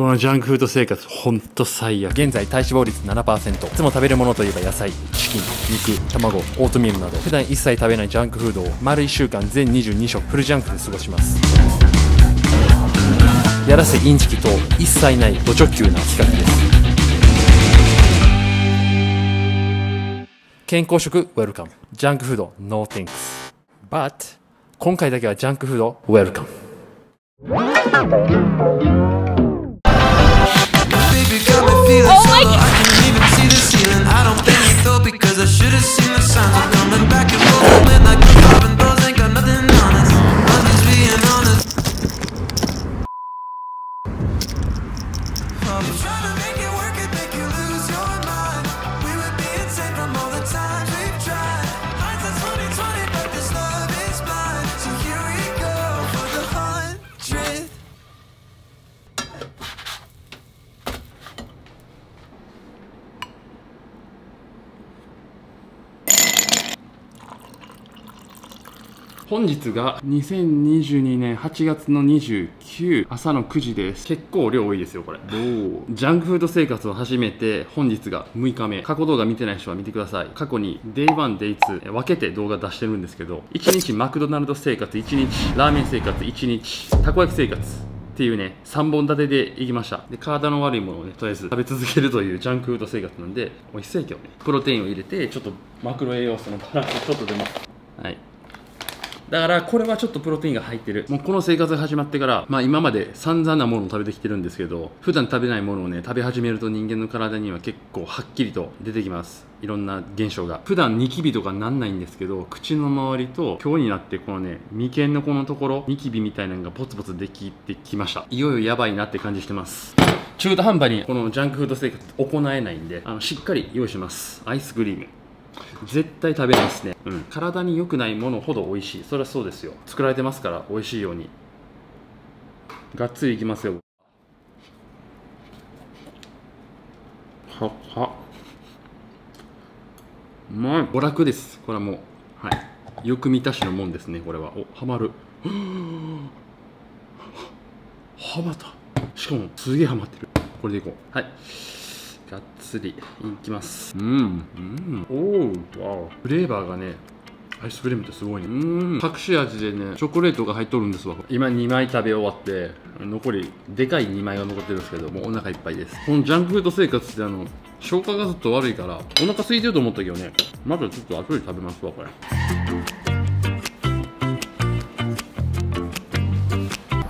このジャンクフード生活ほんと最悪。現在体脂肪率7%いつも食べるものといえば野菜チキン肉卵オートミールなど。普段一切食べないジャンクフードを丸1週間全22食フルジャンクで過ごします。やらせインチキと一切ないド直球な企画です。健康食ウェルカム。ジャンクフード No thanks But 今回だけはジャンクフードウェルカム。You got feeling oh my God. 本日が2022年8月の29朝の9時です。結構量多いですよこれ。ジャンクフード生活を始めて本日が6日目。過去動画見てない人は見てください。過去に Day1、Day2 分けて動画出してるんですけど1日マクドナルド生活1日ラーメン生活1日たこ焼き生活っていうね3本立てでいきました。で体の悪いものをねとりあえず食べ続けるというジャンクフード生活なんで美味しそうやけどね。プロテインを入れてちょっとマクロ栄養素のバランスちょっとでもはいだからこれはちょっとプロテインが入ってる。もうこの生活が始まってからまあ今まで散々なものを食べてきてるんですけど普段食べないものをね食べ始めると人間の体には結構はっきりと出てきます。いろんな現象が。普段ニキビとかなんないんですけど口の周りと今日になってこのね眉間のこのところニキビみたいなのがポツポツできてきました。いよいよやばいなって感じしてます。中途半端にこのジャンクフード生活行えないんであのしっかり用意します。アイスクリーム。絶対食べないですね、うん、体に良くないものほど美味しい。それはそうですよ。作られてますから美味しいように。がっつりいきますよ。はは。うまい。娯楽です。これはもう。はい。よく見たしのもんですねこれは。おハマる。ハマった。しかもすげえハマってる。これでいこう。はいがっつりいきます。うんうん。おおわお。フレーバーがねアイスクリームってすごいね。うん。隠し味でねチョコレートが入っとるんですわ。今2枚食べ終わって残りでかい2枚が残ってるんですけどもうお腹いっぱいです。このジャンクフード生活ってあの消化がずっと悪いからお腹空いてると思ったけどね。まだちょっと後で食べますわこれ。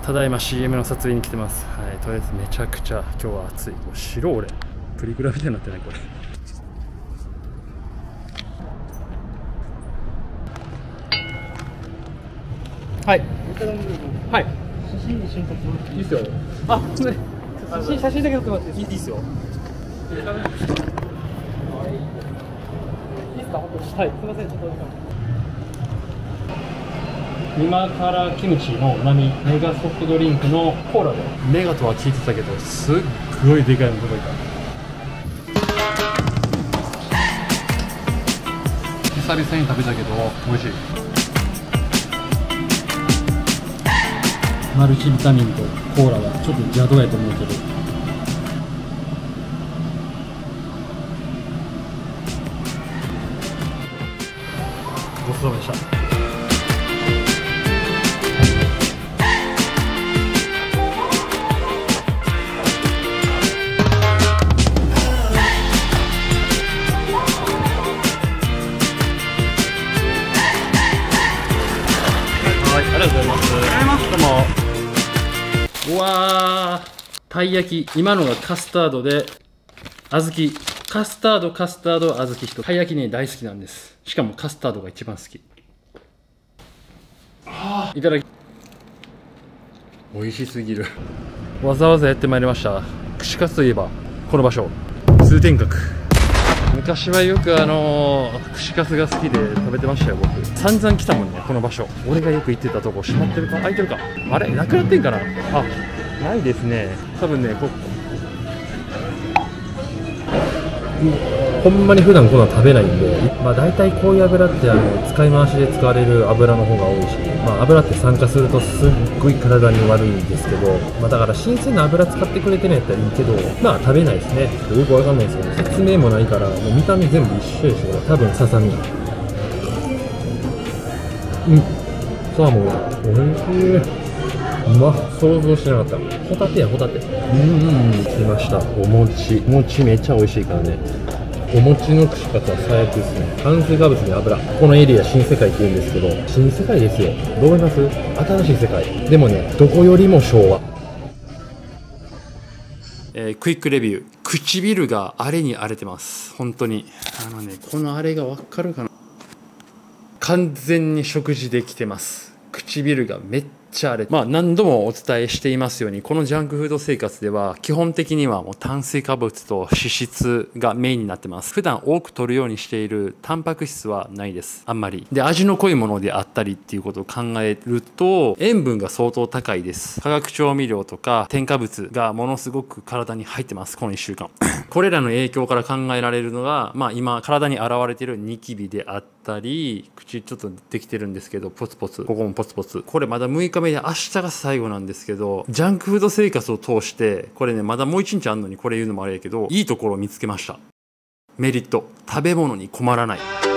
ただいま CM の撮影に来てます。はいとりあえずめちゃくちゃ今日は暑い。もう白俺プリクラみたいになってないこれ。はい。はい。写真一緒に撮ってもらっていいですよ。あすみません。写真写真だけ撮ってもらっていいですよ。いいですか？はい。すみませんちょっと今からキムチの波メガソフトドリンクのコーラで。メガとは聞いてたけどすっごいでかいの届いた久々に食べたけど美味しい。マルチビタミンとコーラはちょっと邪道やと思うけど。ごちそうさまでした。わー、たい焼き。今のがカスタードで、小豆。カスタード、カスタード、小豆と。たい焼きね、大好きなんです。しかもカスタードが一番好き。あーいただき。美味しすぎる。わざわざやってまいりました。串カツといえば、この場所。通天閣。昔はよくあのー串カツが好きで食べてましたよ僕散々来たもんねこの場所俺がよく行ってたとこ閉まってるか開いてるかあれなくなってんかなあないですね。多分ねこほんまに普段こんなん食べないんでまあ大体こういう油ってあの使い回しで使われる油の方が多いし、まあ、油って酸化するとすっごい体に悪いんですけど、まあ、だから新鮮な油使ってくれてるんやったらいいけどまあ食べないですね。ちょっとよくわかんないですけど説明もないからもう見た目全部一緒でしょ多分ささみ。うん。サーモンおいしい。うまっ。想像してなかった。ホタテやホタテ。うんうん来ました。お餅。お餅めっちゃ美味しいからね。お餅の串カツは最悪ですね。炭水化物に油。このエリア新世界って言うんですけど。新世界ですよ。どう思います？新しい世界。でもねどこよりも昭和。えークイックレビュー。唇が荒れに荒れてます。本当に。あのねこの荒れが分かるかな？完全に食事できてます。唇がめっちゃ荒れてまあ何度もお伝えしていますようにこのジャンクフード生活では基本的にはもう炭水化物と脂質がメインになってます。普段多く摂るようにしているタンパク質はないです。あんまり。で味の濃いものであったりっていうことを考えると塩分が相当高いです。化学調味料とか添加物がものすごく体に入ってます。この1週間。これらの影響から考えられるのが、まあ、今体に現れているニキビであったり口ちょっとできてるんですけどポツポツ。ここもポツポツ。これまだ6日目で明日が最後なんですけどジャンクフード生活を通してこれねまだもう1日あんのにこれ言うのもあれやけどいいところを見つけました。メリット。食べ物に困らない。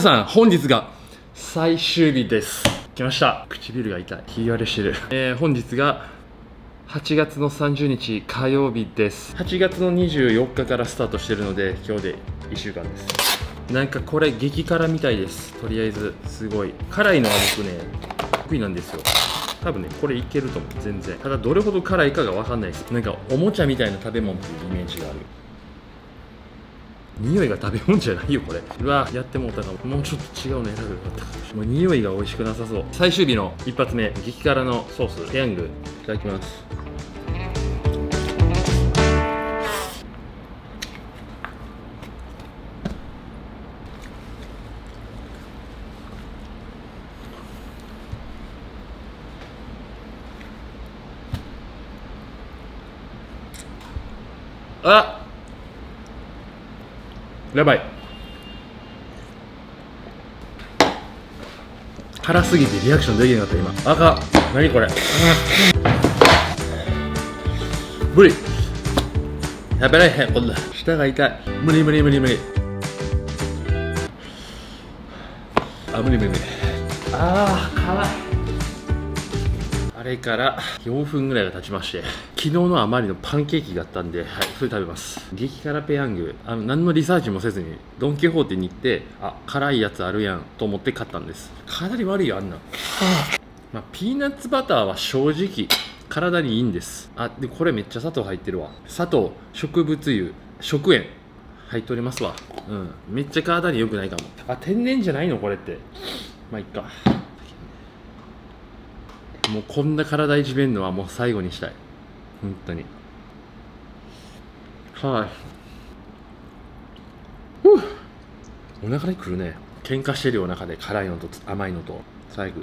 さん本日が最終日です。来ました。唇が痛い。ひげ割れしてる、えー本日が8月の30日火曜日です。8月の24日からスタートしてるので今日で1週間です。なんかこれ激辛みたいです。とりあえずすごい。辛いのは僕ね得意なんですよ。多分ねこれいけると思う。全然。ただどれほど辛いかが分かんないです。なんかおもちゃみたいな食べ物っていうイメージがある。匂いが食べ物じゃないよこれ。うわやってもうたかも。もうちょっと違うの選べばよ。かったもう匂いが美味しくなさそう。最終日の一発目激辛のソース。ペヤングいただきます。やばい。辛すぎてリアクションできなかった今。赤何これ。無理。食べられへんこんな。舌が痛い。無理無理無理無理。あ無理無理無理。あー辛い。れから4分ぐらいが経ちまして昨日のあまりのパンケーキがあったんで、はい、それ食べます。激辛ペヤングあの何のリサーチもせずにドン・キホーテに行ってあ辛いやつあるやんと思って買ったんです。かなり悪いよあんな。んまあ、ピーナッツバターは正直体にいいんです。あでこれめっちゃ砂糖入ってるわ。砂糖植物油食塩入っておりますわ。うんめっちゃ体に良くないかも。あ天然じゃないの？これって。まあいっか。もうこんな体いじめるのはもう最後にしたい。本当に。はい。ふう。お腹にくるね。喧嘩してるよお腹で辛いのと甘いのと。最後。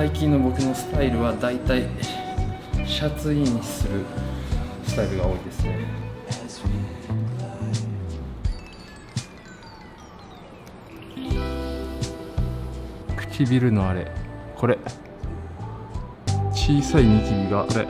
最近の僕のスタイルはだいたいシャツインするスタイルが多いですね。唇のあれ。これ。小さいニキビがこれ。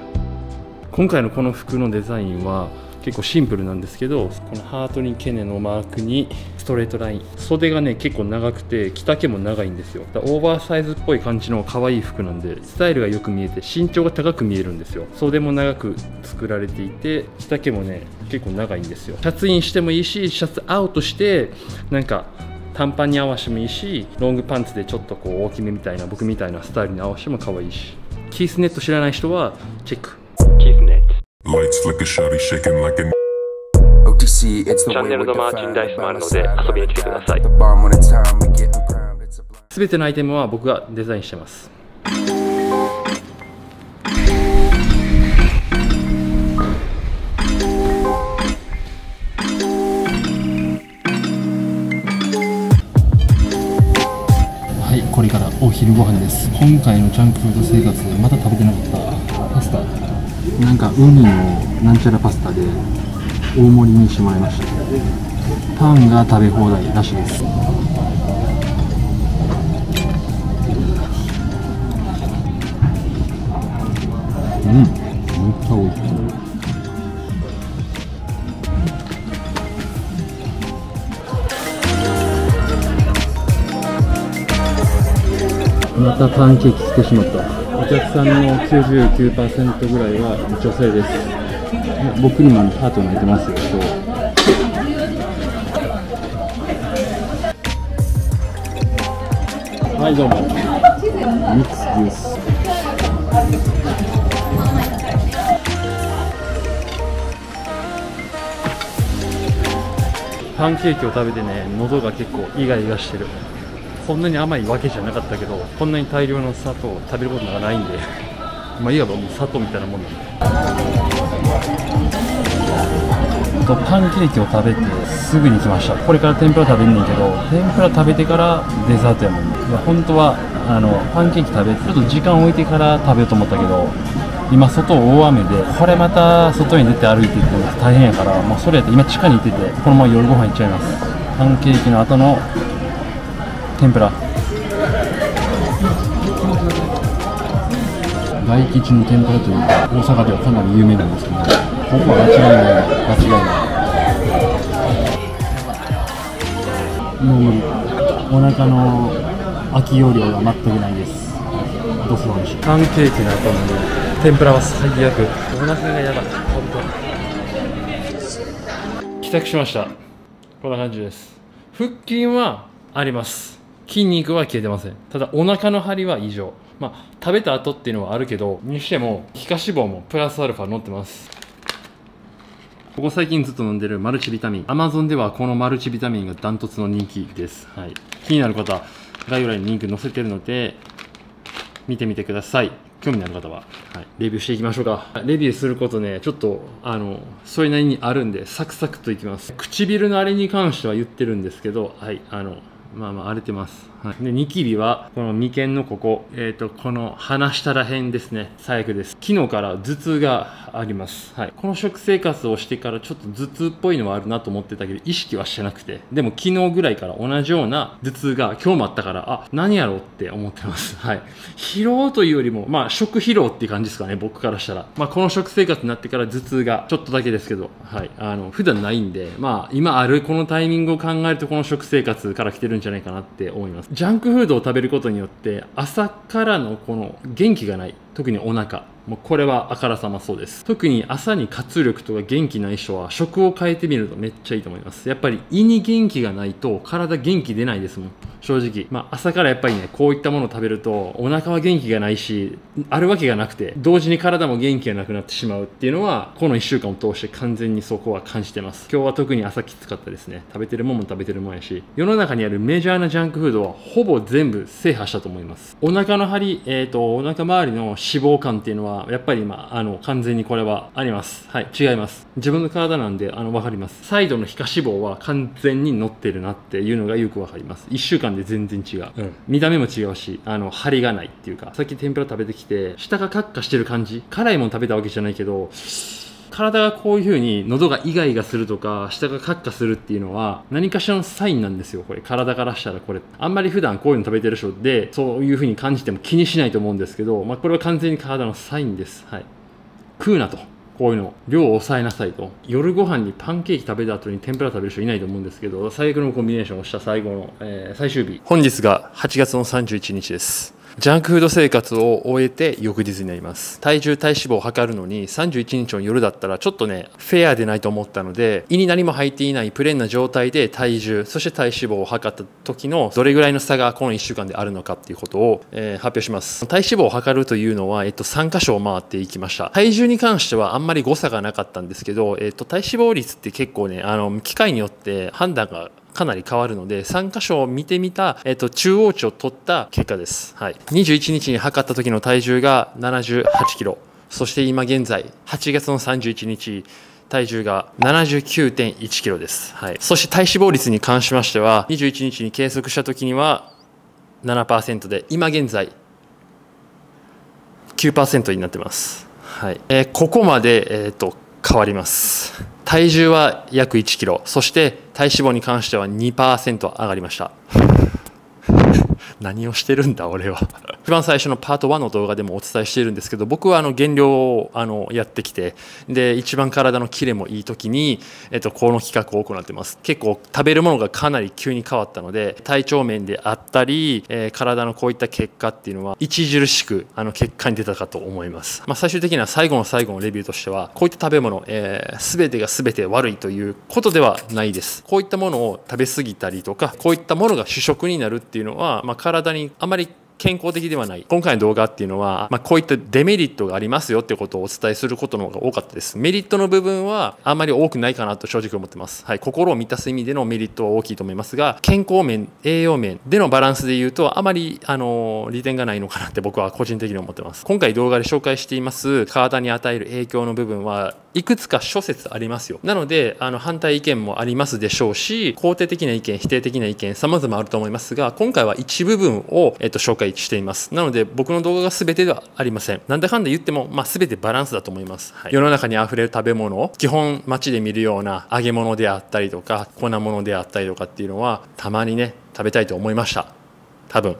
今回のこの服のデザインは結構シンプルなんですけどこのハートにケネのマークにストレートライン。袖がね結構長くて着丈も長いんですよ。オーバーサイズっぽい感じの可愛い服なんでスタイルがよく見えて身長が高く見えるんですよ。袖も長く作られていて着丈もね結構長いんですよ。シャツインしてもいいしシャツアウトしてなんか短パンに合わせてもいいしロングパンツでちょっとこう大きめみたいな僕みたいなスタイルに合わせても可愛いし。キースネット知らない人はチェック。Lights flicker, shawty shaking like an OTC, it's the チャン way ネルのマーチンダイスもあるので遊びに来てください The bomb on the time we getting primed. It's a blind. すべてのアイテムは僕がデザインしてますはいこれからお昼ご飯です今回のジャンクフード生活でまだ食べてなかったなんかウニのなんちゃらパスタで大盛りにしてもらいましたパンが食べ放題らしいですうん、めっちゃ美味しい。またパンケーキ来てしまった。お客さんの99%ぐらいは女性です。いや僕にもハート泣いてますよ、今日。はい、どうも。ミックスジュース。パンケーキを食べてね喉が結構イガイガしてるこんなに甘いわけじゃなかったけどこんなに大量の砂糖を食べることがないんで まあいわばもう砂糖みたいなもんなんでパンケーキを食べてすぐに来ました。これから天ぷら食べんねんけど天ぷら食べてからデザートやもんね。いや本当はあのパンケーキ食べてちょっと時間置いてから食べようと思ったけど今外大雨でこれまた外に出て歩いていくの大変やからもうそれやったら今地下にいててこのまま夜ご飯行っちゃいます。パンケーキの後の天ぷら。大吉の天ぷらというか大阪ではかなり有名なんですけどここは間違いない。間違いない。もう無理。お腹の空き容量が全くないです。ドスロンしパンケーキの後の天ぷらは最悪。お腹がやばい。本当帰宅しました。こんな感じです。腹筋はあります。筋肉は消えてません。ただお腹の張りは異常。まあ食べた後っていうのはあるけどにしても皮下脂肪もプラスアルファ乗ってます。ここ最近ずっと飲んでるマルチビタミン。Amazon ではこのマルチビタミンがダントツの人気です、はい、気になる方概要欄にリンク載せてるので見てみてください。興味のある方は、はい、レビューしていきましょうか。レビューすることねちょっとあのそれなりにあるんでサクサクといきます。唇のあれに関しては言ってるんですけどはい。あのまあまあ荒れてます、はい、でニキビはこの眉間のここ。えっ、とこの鼻下ら辺ですね。最悪です。昨日から頭痛があります。はい。この食生活をしてからちょっと頭痛っぽいのはあるなと思ってたけど意識はしてなくて。でも昨日ぐらいから同じような頭痛が今日もあったからあ何やろうって思ってます。はい。疲労というよりもまあ食疲労っていう感じですかね僕からしたら。まあこの食生活になってから頭痛がちょっとだけですけど。はい。あの普段ないんでまあ今あるこのタイミングを考えるとこの食生活から来てるんじゃないかなって思います。ジャンクフードを食べることによって朝からのこの元気がない。特にお腹。もうこれはあからさまそうです。特に朝に活力とか元気ない人は食を変えてみるとめっちゃいいと思います。やっぱり胃に元気がないと体元気出ないですもん。正直。まあ朝からやっぱりねこういったものを食べるとお腹は元気がないしあるわけがなくて同時に体も元気がなくなってしまうっていうのはこの1週間を通して完全にそこは感じてます。今日は特に朝きつかったですね。食べてるもんも食べてるもんやし。世の中にあるメジャーなジャンクフードはほぼ全部制覇したと思います。お腹の張り、えー、とお腹周りの肪感っていうのはやっぱり今あの完全にこれはあります。はい違います。自分の体なんであの分かります。サイドの皮下脂肪は完全に乗ってるなっていうのがよく分かります。1週間で全然違う、見た目も違うしあの張りがないっていうかさっき天ぷら食べてきて下がカッカしてる感じ辛いもの食べたわけじゃないけど体がこういう風に喉がイガイガするとか下がカッカするっていうのは何かしらのサインなんですよこれ。体からしたらこれ。あんまり普段こういうの食べてる人でそういう風に感じても気にしないと思うんですけど、まあ、これは完全に体のサインです。はい。食うなと。こういうの。量を抑えなさいと。夜ご飯にパンケーキ食べた後に天ぷら食べる人いないと思うんですけど最悪のコンビネーションをした最後の、えー最終日。本日が8月の31日です。ジャンクフード生活を終えて翌日になります。体重体脂肪を測るのに31日の夜だったらちょっとねフェアでないと思ったので胃に何も入っていないプレーンな状態で体重そして体脂肪を測った時のどれぐらいの差がこの1週間であるのかっていうことを、えー発表します。体脂肪を測るというのは、えっと、3箇所を回っていきました。体重に関してはあんまり誤差がなかったんですけど、えっと、体脂肪率って結構ねあの機械によって判断がかなり変わるので3箇所を見てみた、えっと、中央値を取った結果です、はい、21日に測った時の体重が7 8キロ。そして今現在8月の31日体重が79.1キロです、はい、そして体脂肪率に関しましては21日に計測した時には7%で今現在9%になってます、はい。えーここまで、えー、と変わります。体重は約1キロ。そして体脂肪に関しては2%上がりました。何をしてるんだ俺は。一番最初のパート1の動画でもお伝えしているんですけど僕はあの減量をあのやってきてで一番体のキレもいい時に、えっと、この企画を行ってます。結構食べるものがかなり急に変わったので体調面であったり、えー体のこういった結果っていうのは著しくあの結果に出たかと思います、まあ、最終的には最後の最後のレビューとしてはこういった食べ物、えー、全てが全て悪いということではないです。こういったものを食べ過ぎたりとかこういったものが主食になるっていうのは、まあ、体にあまり健康的ではない。今回の動画っていうのは、まあ、こういったデメリットがありますよってことをお伝えすることの方が多かったです。メリットの部分はあんまり多くないかなと正直思ってます、はい、心を満たす意味でのメリットは大きいと思いますが健康面栄養面でのバランスで言うとあまりあの利点がないのかなって僕は個人的に思ってます。今回動画で紹介しています体に与える影響の部分はいくつか諸説ありますよ。なのであの反対意見もありますでしょうし肯定的な意見否定的な意見様々あると思いますが今回は一部分を、えっと、紹介しています。なので僕の動画が全てではありません。なんだかんだ言っても、まあ、全てバランスだと思います、はい。世の中にあふれる食べ物基本街で見るような揚げ物であったりとか粉物であったりとかっていうのはたまにね食べたいと思いました。多分。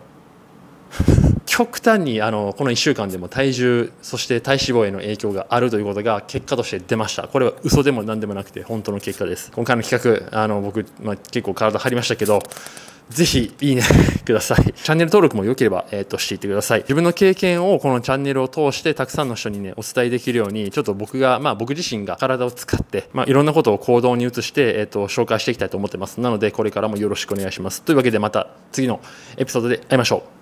極端にあのこの1週間でも体重そして体脂肪への影響があるということが結果として出ました。これは嘘でも何でもなくて本当の結果です。今回の企画あの僕、まあ、結構体張りましたけどぜひいいね ください。チャンネル登録も良ければ、えー、としていってください。自分の経験をこのチャンネルを通してたくさんの人にね、お伝えできるように、ちょっと僕が、まあ僕自身が体を使って、まあいろんなことを行動に移して、えっ、と、紹介していきたいと思ってます。なので、これからもよろしくお願いします。というわけでまた次のエピソードで会いましょう。